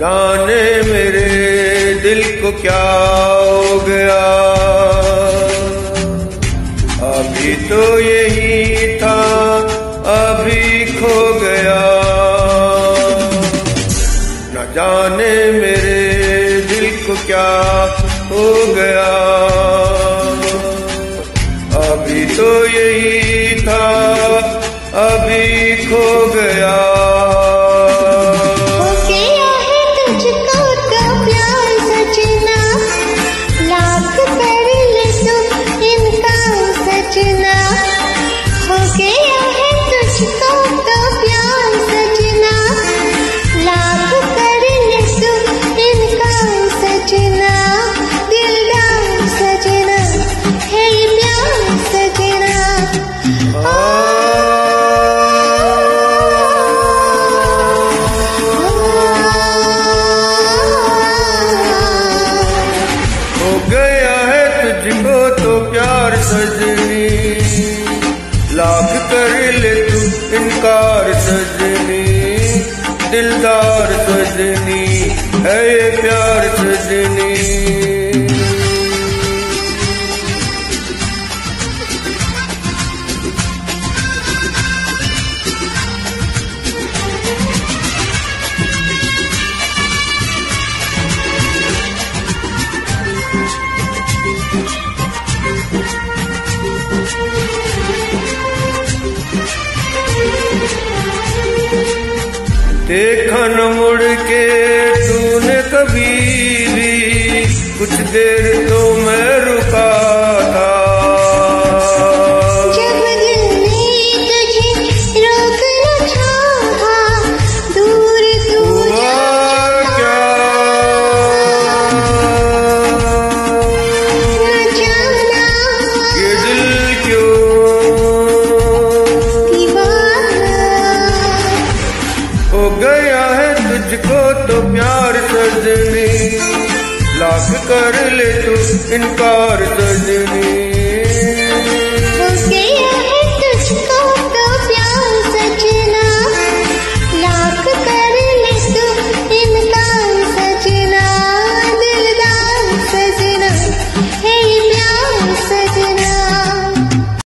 जाने मेरे दिल को क्या हो गया? अभी तो यही था, अभी खो गया। न जाने मेरे दिल को क्या हो गया। अभी तो यही था, अभी खो गया। लाख कर ले तू इनकार सजनी दिलदार सजनी है प्यार सजनी। देखा न मुड़ के तूने कभी भी कुछ देर तो तुझको तो प्यार सजनी। लाख कर ले तू इनकार सजनी।